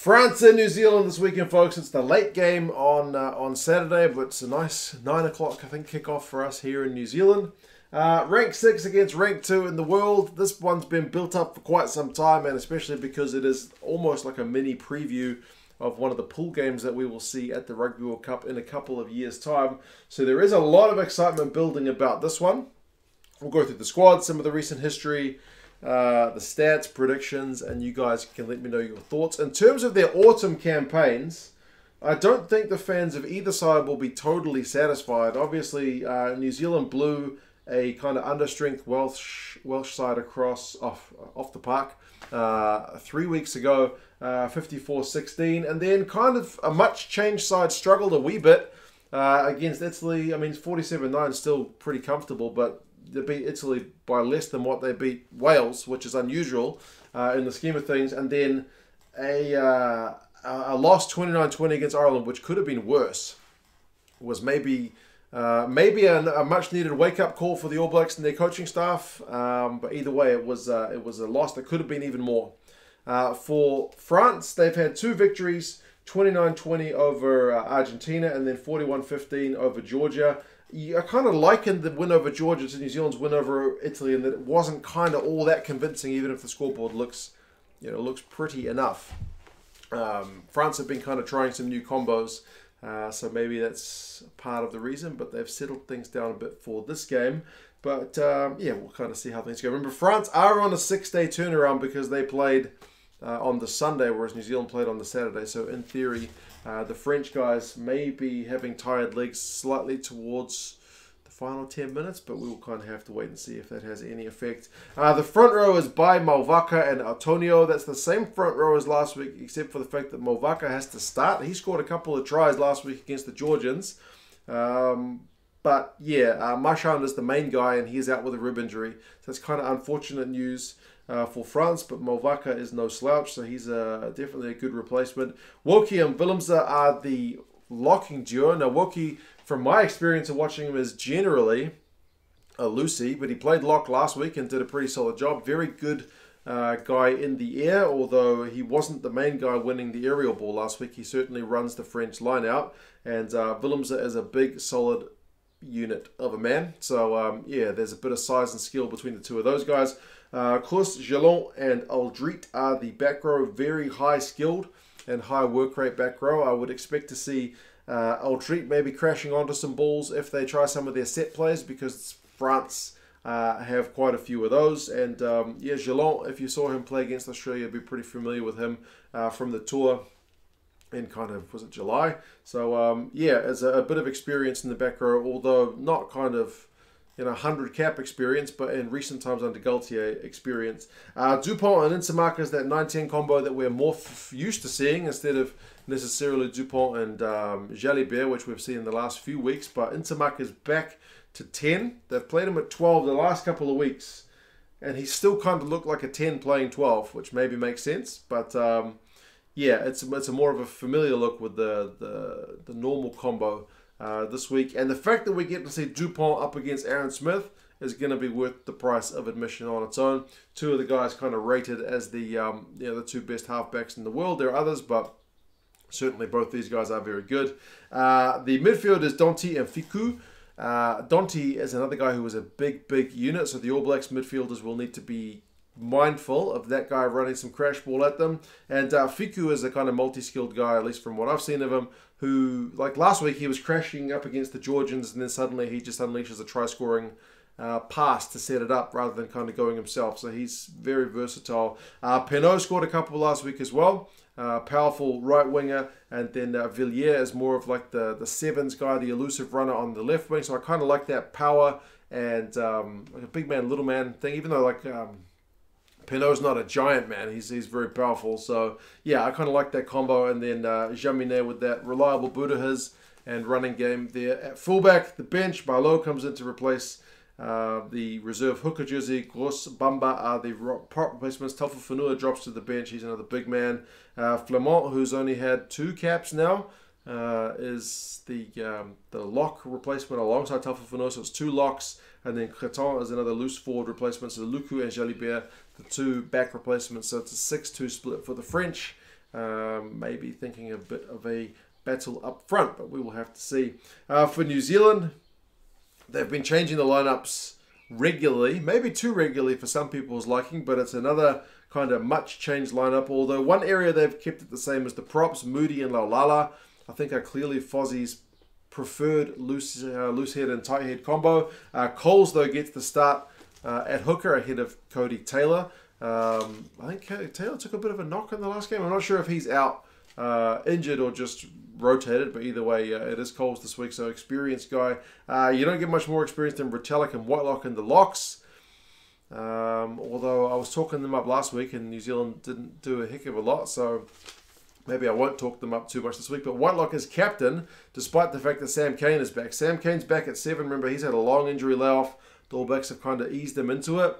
France and New Zealand this weekend, folks. It's the late game on uh, on Saturday, but it's a nice nine o'clock, I think, kickoff for us here in New Zealand. Uh, rank six against rank two in the world. This one's been built up for quite some time, and especially because it is almost like a mini preview of one of the pool games that we will see at the Rugby World Cup in a couple of years' time. So there is a lot of excitement building about this one. We'll go through the squad, some of the recent history, uh, the stats, predictions, and you guys can let me know your thoughts. In terms of their autumn campaigns, I don't think the fans of either side will be totally satisfied. Obviously, uh, New Zealand blew a kind of understrength Welsh Welsh side across off off the park uh, three weeks ago, 54-16, uh, and then kind of a much changed side struggled a wee bit uh, against Italy. I mean, 47-9 still pretty comfortable, but they beat Italy by less than what they beat Wales, which is unusual uh, in the scheme of things, and then a, uh, a loss 29-20 against Ireland, which could have been worse, was maybe uh, maybe a, a, much needed wake up call for the All Blacks and their coaching staff. Um, but either way, it was uh, it was a loss that could have been even more. Uh, for France, they've had two victories 29 20 over uh, Argentina and then 41 15 over Georgia. I kind of likened the win over Georgia to New Zealand's win over Italy, and that it wasn't kind of all that convincing, even if the scoreboard looks, you know, looks pretty enough. Um, France have been kind of trying some new combos, uh, so maybe that's part of the reason. But they've settled things down a bit for this game. But um, yeah, we'll kind of see how things go. Remember, France are on a six-day turnaround because they played uh, on the Sunday, whereas New Zealand played on the Saturday. So in theory uh, the French guys may be having tired legs slightly towards the final 10 minutes, but we will kind of have to wait and see if that has any effect. Uh, the front row is Baille Mauvaka and Atonio. That's the same front row as last week, except for the fact that Mauvaka has to start. He scored a couple of tries last week against the Georgians. Um, but yeah, uh, is the main guy, and he's out with a rib injury. So it's kind of unfortunate news uh, for France, but Mauvaka is no slouch, so he's uh, definitely a good replacement. Woki and Willemse are the locking duo. Now, Woki, from my experience of watching him, is generally a loosie, but he played lock last week and did a pretty solid job. Very good uh, guy in the air, although he wasn't the main guy winning the aerial ball last week. He certainly runs the French line out, and uh, is a big, solid unit of a man. So, um, yeah, there's a bit of size and skill between the two of those guys. Uh, Cros, Jelonch, and Alldritt are the back row, very high skilled and high work rate back row. I would expect to see uh, Alldritt maybe crashing onto some balls if they try some of their set plays because France uh, have quite a few of those. And um, yeah, Jelonch, if you saw him play against Australia, you'd be pretty familiar with him uh, from the tour in kind of was it July. So um, yeah, as a, a, bit of experience in the back row, although not kind of you know, 100 cap experience, but in recent times under Galthié experience. Uh, Dupont and Ntamack is that 19 combo that we're more used to seeing instead of necessarily Dupont and um, Jalibert, which we've seen in the last few weeks. But Ntamack is back to 10. They've played him at 12 the last couple of weeks, and he still kind of looked like a 10 playing 12, which maybe makes sense. But um, yeah, it's, it's a more of a familiar look with the, the, the normal combo uh, this week. And the fact that we get to see Dupont up against Aaron Smith is going to be worth the price of admission on its own. Two of the guys kind of rated as the um, you know, the two best halfbacks in the world. There are others, but certainly both these guys are very good. Uh, the midfield is Danty and Fickou. Uh, is another guy who was a big, big unit, so the All Blacks midfielders will need to be mindful of that guy running some crash ball at them. And uh, Fickou is a kind of multi-skilled guy, at least from what I've seen of him, who, like last week, he was crashing up against the Georgians, and then suddenly he just unleashes a try-scoring uh, pass to set it up rather than kind of going himself. So he's very versatile. Uh, scored a couple last week as well. Uh, powerful right winger, and then uh, Villière is more of like the the sevens guy, the elusive runner on the left wing. So I kind of like that power and um, like a big man, little man thing. Even though like um, Penaud's not a giant man. He's, he's very powerful. So, yeah, I kind of like that combo. And then uh, Jaminet with that reliable boot of his and running game there. At fullback, the bench, Barlot comes in to replace uh, the reserve hooker jersey. Gros Bamba are the prop replacements. Taofifenua drops to the bench. He's another big man. Uh, Flament, who's only had two caps now, uh, is the um, the lock replacement alongside Taofifenua So it's two locks. And then Cretin is another loose forward replacement. So Lucu and Jalibert the two back replacements. So it's a 6 2 split for the French. Um, maybe thinking a bit of a battle up front, but we will have to see. Uh, for New Zealand, they've been changing the lineups regularly, maybe too regularly for some people's liking, but it's another kind of much changed lineup. Although one area they've kept it the same as the props, Moody and Laulala, I think are clearly Fozzie's preferred loose uh, loose head and tight head combo. Uh, Coles though gets the start uh, at hooker ahead of Codie Taylor. Um, I think Taylor took a bit of a knock in the last game. I'm not sure if he's out uh, injured or just rotated, but either way, uh, it is Coles this week, so experienced guy. Uh, you don't get much more experience than Retallick and Whitelock in the locks. Um, although I was talking them up last week and New Zealand didn't do a heck of a lot, so maybe I won't talk them up too much this week. But Whitelock is captain, despite the fact that Sam Cane is back. Sam Cane's back at seven. Remember, he's had a long injury layoff. The All Blacks have kind of eased him into it.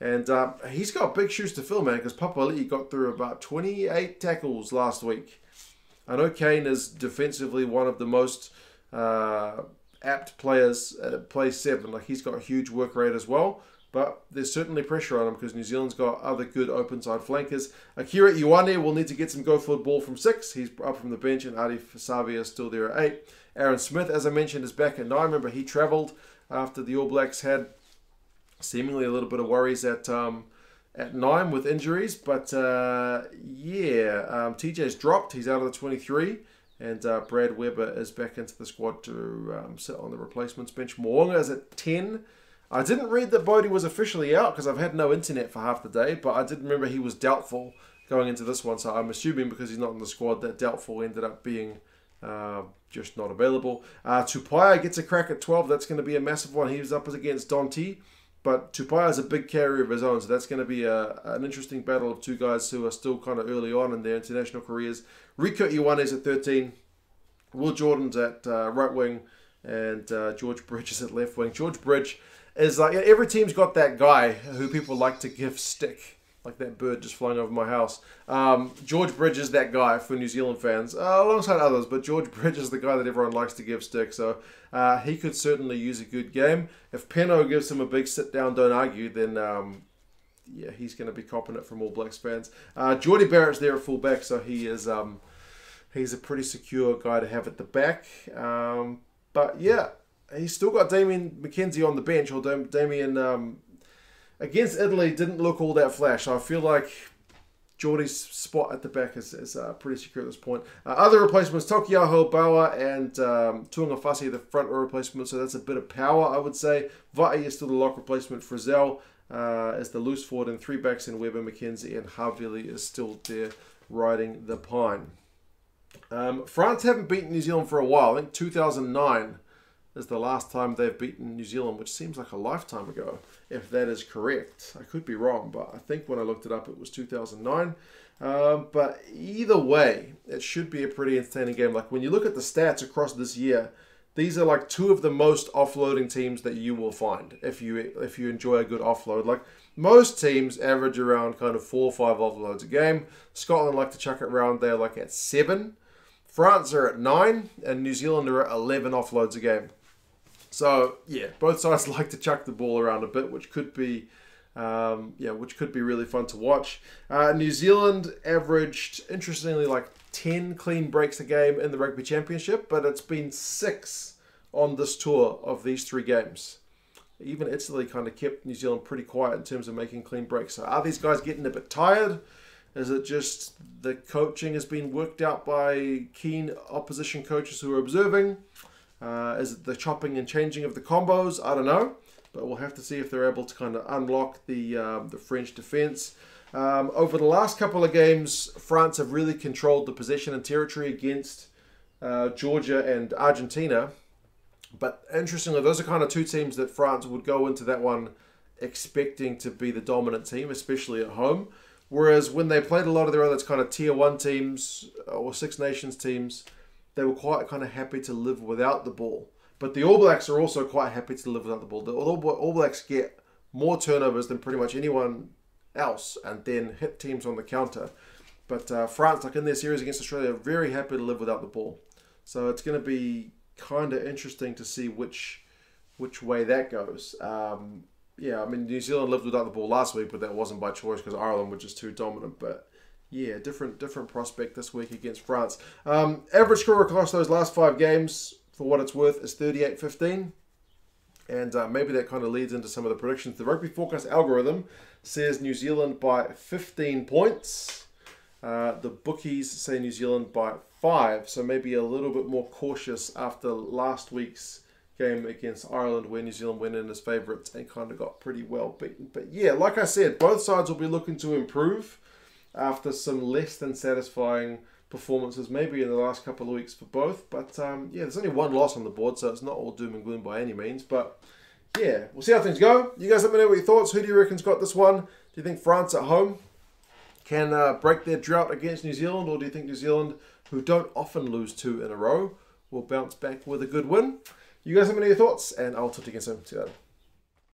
And uh, he's got big shoes to fill, man, because Papali'i got through about 28 tackles last week. I know Cane is defensively one of the most uh, apt players at play seven. Like he's got a huge work rate as well. But there's certainly pressure on him because New Zealand's got other good open side flankers. Akira Ioane will need to get some go forward ball from six. He's up from the bench, and Ardie Savea is still there at eight. Aaron Smith, as I mentioned, is back at nine. Remember, he travelled after the All Blacks had seemingly a little bit of worries at um, at nine with injuries. But uh, yeah, um, TJ's dropped. He's out of the 23. And uh, Brad Weber is back into the squad to um, sit on the replacements bench. Mo'unga is at 10. I didn't read that Bodie was officially out because I've had no internet for half the day, but I did remember he was doubtful going into this one. So I'm assuming because he's not in the squad, that doubtful ended up being uh, just not available. Uh, Tupaea gets a crack at 12. That's going to be a massive one. He was up against Danty, but Tupaea is a big carrier of his own, so that's going to be a, an interesting battle of two guys who are still kind of early on in their international careers. Ioane is at 13. Will Jordan's at uh, right wing, and uh, George Bridge is at left wing. George Bridge is like every team's got that guy who people like to give stick, like that bird just flying over my house. Um, George Bridge is that guy for New Zealand fans, uh, alongside others, but George Bridge is the guy that everyone likes to give stick. So uh, he could certainly use a good game. If Penaud gives him a big sit down, don't argue, then. Um, yeah, he's going to be copping it from All Blacks fans. Uh, Barrett's there at fullback, so he is um, he's a pretty secure guy to have at the back. Um, but yeah, he's still got Damian McKenzie on the bench, or Damian um, against Italy didn't look all that flash. I feel like Jordie's spot at the back is, is uh, pretty secure at this point. Uh, other replacements, Taukei'aho, Bower, and um, Tu'ungafasi, the front row replacement, so that's a bit of power, I would say. Vaa'i is still the lock replacement. Frizell uh, as the loose forward, and three backs in Weber, McKenzie, and Havili is still there riding the pine. Um, France haven't beaten New Zealand for a while. I think 2009 is the last time they've beaten New Zealand, which seems like a lifetime ago, if that is correct. I could be wrong, but I think when I looked it up, it was 2009. Um, but either way, it should be a pretty entertaining game. Like when you look at the stats across this year, these are like two of the most offloading teams that you will find if you if you enjoy a good offload. Like most teams average around kind of four or five offloads a game. Scotland like to chuck it around there like at seven. France are at nine, and New Zealand are at eleven offloads a game. So yeah, both sides like to chuck the ball around a bit, which could be, um, yeah, which could be really fun to watch. Uh, New Zealand averaged, interestingly, like ten clean breaks a game in the Rugby Championship, but it's been six on this tour of these three games. Even Italy kind of kept New Zealand pretty quiet in terms of making clean breaks. So are these guys getting a bit tired? Is it just the coaching has been worked out by keen opposition coaches who are observing? Uh, is it the chopping and changing of the combos? I don't know, but we'll have to see if they're able to kind of unlock the um, the French defense. Um, over the last couple of games, France have really controlled the possession and territory against uh, Georgia and Argentina. But interestingly, those are kind of two teams that France would go into that one expecting to be the dominant team, especially at home. Whereas when they played a lot of their other kind of tier one teams or Six Nations teams, they were quite kind of happy to live without the ball. But the All Blacks are also quite happy to live without the ball. The All Blacks get more turnovers than pretty much anyone else and then hit teams on the counter. But uh, France, like in their series against Australia, are very happy to live without the ball. So it's going to be kind of interesting to see which which way that goes. Um, yeah, I mean, New Zealand lived without the ball last week, but that wasn't by choice because Ireland were just too dominant. But yeah, different different prospect this week against France. Um, average score across those last five games, for what it's worth, is 38-15. And uh, maybe that kind of leads into some of the predictions. The Rugby Forecast algorithm says New Zealand by 15 points. Uh, the bookies say New Zealand by five, so maybe a little bit more cautious after last week's game against Ireland, where New Zealand went in as favourites and kind of got pretty well beaten. But yeah, like I said, both sides will be looking to improve after some less than satisfying performances, maybe in the last couple of weeks for both. But um, yeah, there's only one loss on the board, so it's not all doom and gloom by any means. But yeah, we'll see how things go. You guys let me know what your thoughts. Who do you reckon's got this one? Do you think France at home can uh, break their drought against New Zealand, or do you think New Zealand, who don't often lose two in a row, will bounce back with a good win? You guys let me know your thoughts, and I'll talk to you again soon. See you later.